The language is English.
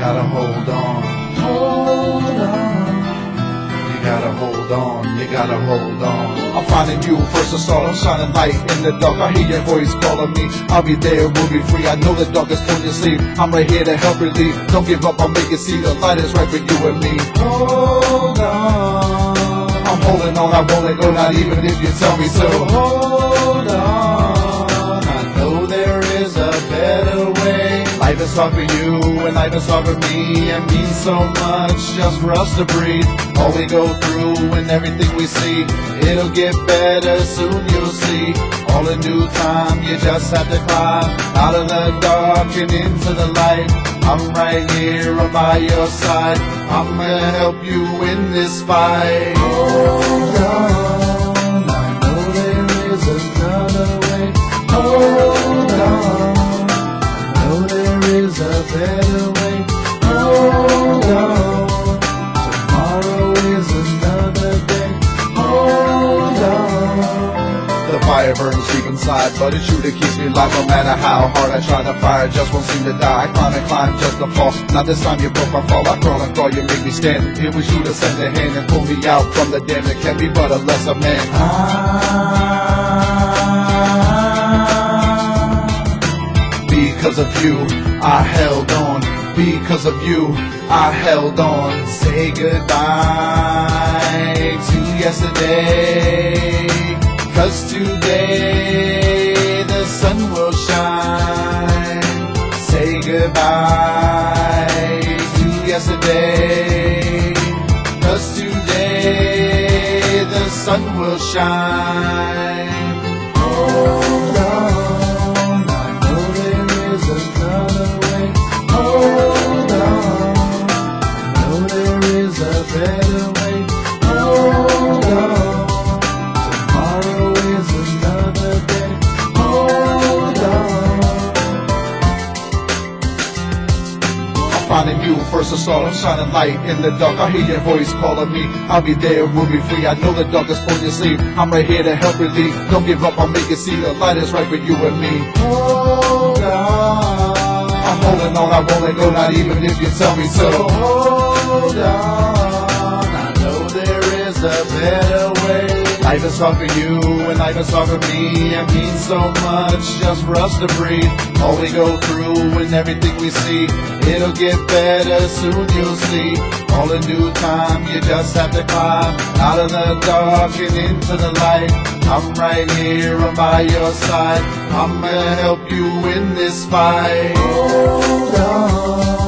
gotta hold on. Hold on. You gotta hold on, you gotta hold on. I'm finding you first of all, I'm shining light in the dark. I hear your voice calling me. I'll be there, we'll be free. I know the darkest point you sleep. I'm right here to help relieve. Don't give up, I'll make it see the light is right for you and me. Hold on. I'm holding on, I won't let go, not even if you tell me so. Hold is hard for you and life is hard for me and means so much just for us to breathe. All we go through and everything we see, it'll get better soon you'll see. All in due time, you just have to climb out of the dark and into the light. I'm right here, I'm by your side. I'm gonna help you win this fight. Oh, Hold on, inside, but it's you that keeps me alive. No matter how hard I try to fire, just won't seem to die. I climb and climb just to fall. Now this time you broke my fall. I crawl and crawl, you make me stand. It was you that sent the hand and pulled me out from the dam that kept me but a lesser man. Ah, because of you, I held on. Because of you, I held on. Say goodbye to yesterday. Cause today shine. Hold finding you first of all, I'm shining light in the dark. I hear your voice calling me. I'll be there, we'll be free. I know the darkest point you sleep. I'm right here to help relieve. Don't give up, I'll make it see the light is right for you and me. Hold on. I'm holding on, I won't let go, not even if you tell me so. Hold on. Life is hard for you and life is hard for me. It means so much just for us to breathe. All we go through and everything we see, it'll get better soon you'll see. All in due time, you just have to climb out of the dark and into the light. I'm right here, I'm by your side. I'm gonna help you win this fight. Hold on,